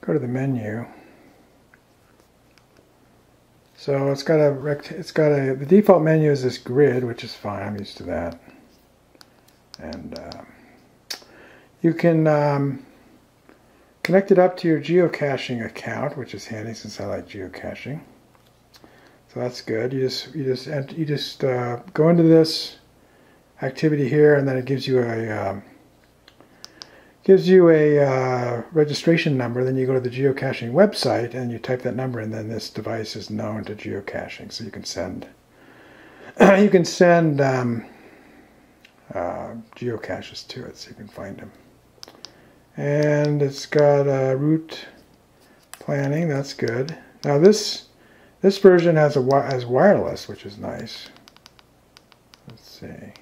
go to the menu. So it's got a rect it's got a the default menu is this grid, which is fine. I'm used to that. And uh, you can um, connect it up to your geocaching account, which is handy since I like geocaching. So that's good. You just you just you just uh, go into this activity here, and then it gives you a um, gives you a uh, registration number. Then you go to the geocaching website and you type that number, and then this device is known to geocaching, so you can send you can send um, uh, geocaches to it, so you can find them. And it's got route planning. That's good. Now this this version has a has wireless, which is nice. Let's see.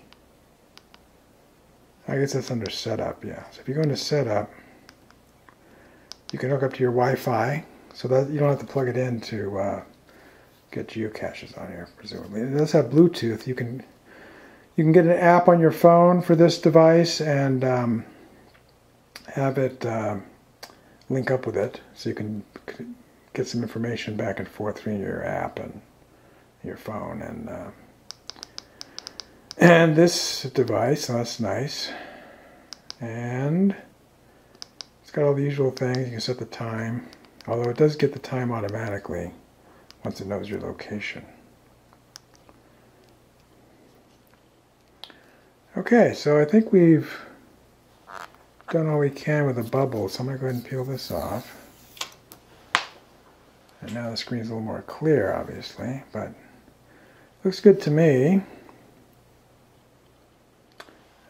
I guess that's under setup, yeah. So if you go into setup, you can hook up to your Wi-Fi, so that you don't have to plug it in to uh, get geocaches on here, presumably. It does have Bluetooth. You can you can get an app on your phone for this device and um, have it uh, link up with it, so you can get some information back and forth through your app and your phone and. Uh, and this device, that's nice. And it's got all the usual things. You can set the time, although it does get the time automatically once it knows your location. Okay, so I think we've done all we can with the bubble, so I'm going to go ahead and peel this off. And now the screen's a little more clear, obviously, but looks good to me.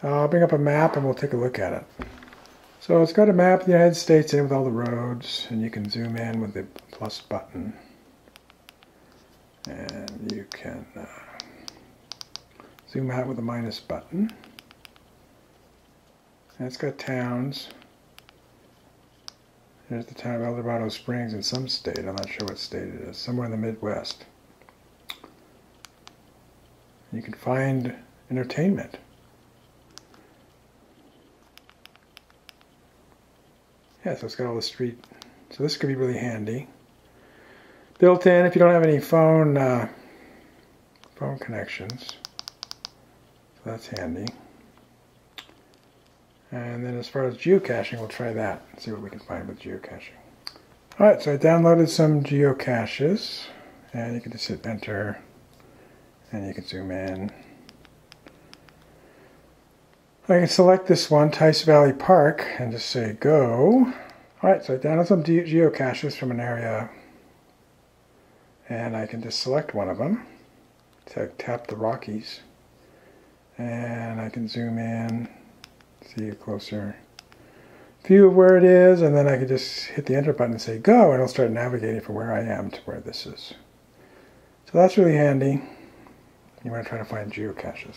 I'll bring up a map and we'll take a look at it. So it's got a map of the United States in with all the roads, and you can zoom in with the plus button. And you can uh, zoom out with the minus button. And it's got towns. There's the town of El Dorado Springs in some state. I'm not sure what state it is. Somewhere in the Midwest. You can find entertainment. Yeah, so it's got all the street. So this could be really handy. Built in if you don't have any phone uh, phone connections. So that's handy. And then as far as geocaching, we'll try that. See what we can find with geocaching. Alright, so I downloaded some geocaches. And you can just hit enter. And you can zoom in. I can select this one, Tice Valley Park, and just say go. Alright, so I download some geocaches from an area, and I can just select one of them. So tap the Rockies, and I can zoom in, see a closer view of where it is, and then I can just hit the enter button and say go, and it'll start navigating from where I am to where this is. So that's really handy. You want to try to find geocaches.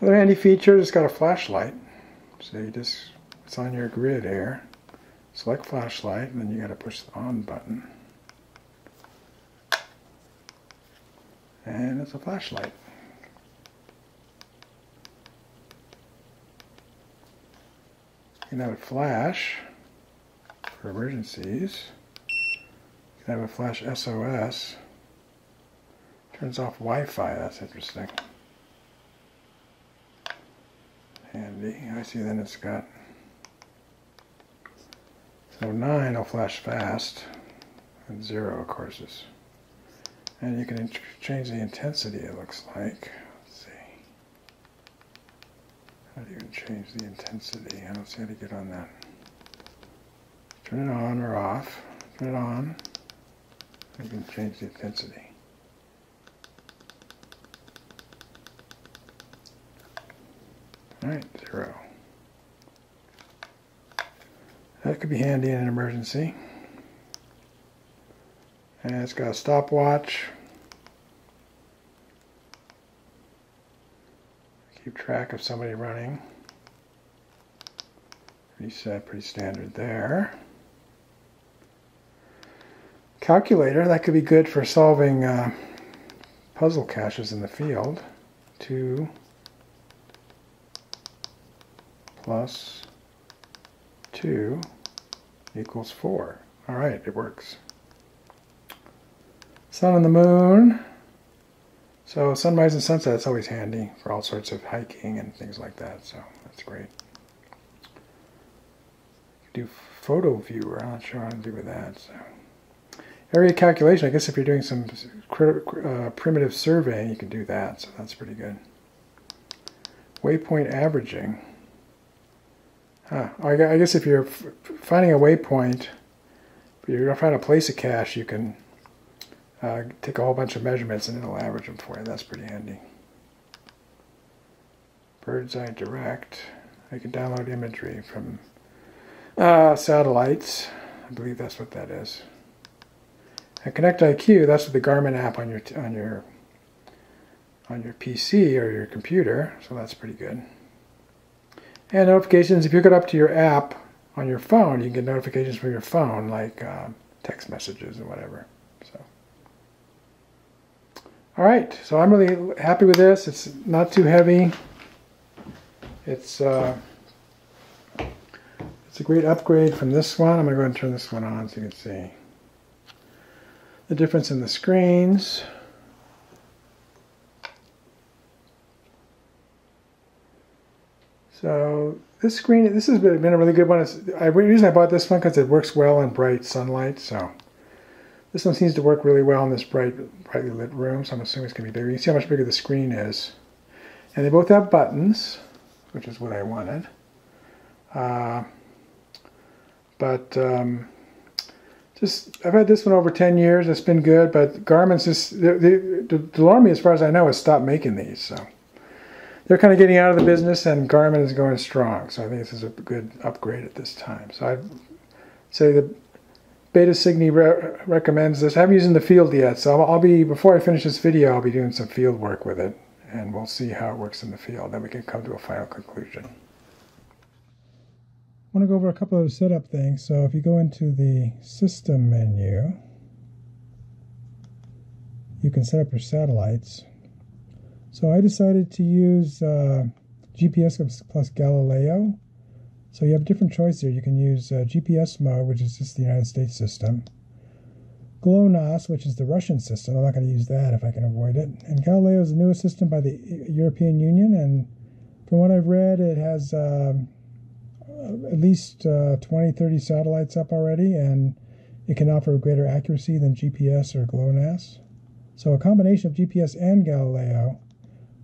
Another handy feature, it's got a flashlight. So you just, it's on your grid here. Select flashlight, and then you got to push the on button. And it's a flashlight. You can have a flash for emergencies. You can have a flash SOS. Turns off Wi-Fi, that's interesting handy. I see then it's got so 9 will flash fast and 0 of course is and you can change the intensity it looks like. Let's see. How do you change the intensity? I don't see how to get on that. Turn it on or off. Turn it on. You can change the intensity. Alright, zero. That could be handy in an emergency. And it's got a stopwatch. Keep track of somebody running. Reset, pretty standard there. Calculator, that could be good for solving uh, puzzle caches in the field. Two plus 2 equals 4. All right, it works. Sun and the moon. So sunrise and sunset is always handy for all sorts of hiking and things like that. So that's great. Do photo viewer. I'm not sure how to do with that. So area calculation. I guess if you're doing some uh, primitive surveying, you can do that. So that's pretty good. Waypoint averaging. Huh. I guess if you're finding a waypoint, if you're trying to find a place a cache, you can uh, take a whole bunch of measurements and it'll average them for you. That's pretty handy. BirdsEye Direct. I can download imagery from uh, satellites. I believe that's what that is. And Connect IQ, that's the Garmin app on your on your on your PC or your computer, so that's pretty good. And notifications, if you it up to your app on your phone, you can get notifications from your phone, like uh, text messages or whatever. So, All right, so I'm really happy with this. It's not too heavy. It's, uh, it's a great upgrade from this one. I'm going to go ahead and turn this one on so you can see the difference in the screens. So this screen, this has been a really good one. I, the reason I bought this one because it works well in bright sunlight. So this one seems to work really well in this bright, brightly lit room. So I'm assuming it's going to be bigger. You can see how much bigger the screen is. And they both have buttons, which is what I wanted. Uh, but um, just I've had this one over 10 years. It's been good, but Garmin's just the, the, DeLorme, as far as I know, has stopped making these. So they're kind of getting out of the business, and Garmin is going strong. So I think this is a good upgrade at this time. So I'd say the Beta Cygni re recommends this. I haven't used in the field yet, so I'll, I'll, be before I finish this video, I'll be doing some field work with it, and we'll see how it works in the field. Then we can come to a final conclusion. I want to go over a couple of setup things. So if you go into the System menu, you can set up your satellites. So I decided to use uh, GPS plus Galileo. So you have a different choice here. You can use uh, GPS mode, which is just the United States system. GLONASS, which is the Russian system. I'm not going to use that if I can avoid it. And Galileo is the newest system by the European Union. And from what I've read, it has um, at least uh, 20, 30 satellites up already. And it can offer greater accuracy than GPS or GLONASS. So a combination of GPS and Galileo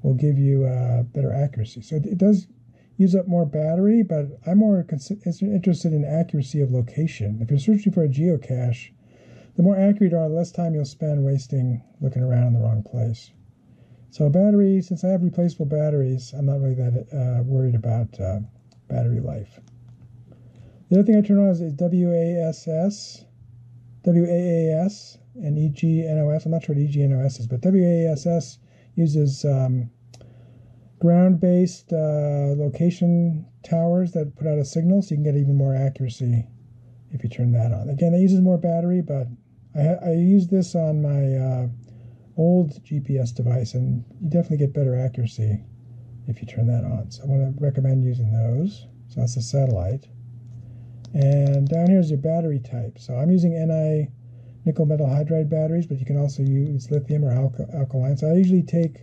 will give you uh, better accuracy. So it does use up more battery, but I'm more interested in accuracy of location. If you're searching for a geocache, the more accurate you are, the less time you'll spend wasting looking around in the wrong place. So battery, since I have replaceable batteries, I'm not really that uh, worried about uh, battery life. The other thing I turn on is, is WASS, WAAS, and EGNOS. I'm not sure what EGNOS is, but WAAS uses um, ground-based uh, location towers that put out a signal so you can get even more accuracy if you turn that on. Again, it uses more battery, but I, I use this on my uh, old GPS device, and you definitely get better accuracy if you turn that on. So I want to recommend using those. So that's the satellite. And down here is your battery type. So I'm using Ni nickel metal hydride batteries, but you can also use lithium or alka alkaline. So I usually take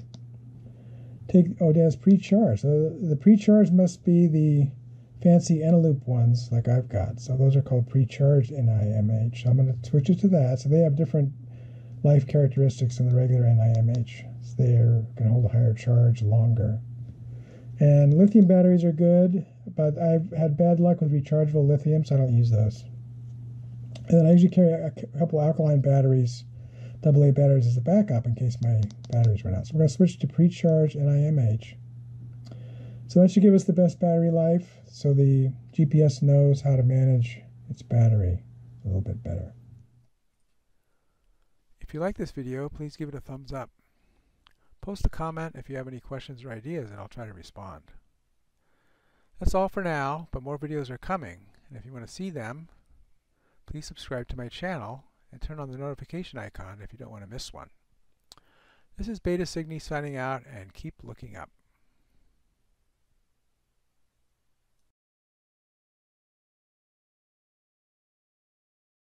take oh, it has pre-charge. So the pre-charge must be the fancy Eneloop ones like I've got. So those are called pre-charged NIMH. So I'm going to switch it to that. So they have different life characteristics than the regular NIMH. So they can hold a higher charge longer. And lithium batteries are good, but I've had bad luck with rechargeable lithium, so I don't use those. And then I usually carry a, a couple alkaline batteries AA batteries as a backup in case my batteries run out. So we're going to switch to pre-charge NIMH. So that should give us the best battery life, so the GPS knows how to manage its battery a little bit better. If you like this video, please give it a thumbs up. Post a comment if you have any questions or ideas and I'll try to respond. That's all for now, but more videos are coming, and if you want to see them, please subscribe to my channel and turn on the notification icon if you don't want to miss one. This is Beta Cygni signing out and keep looking up.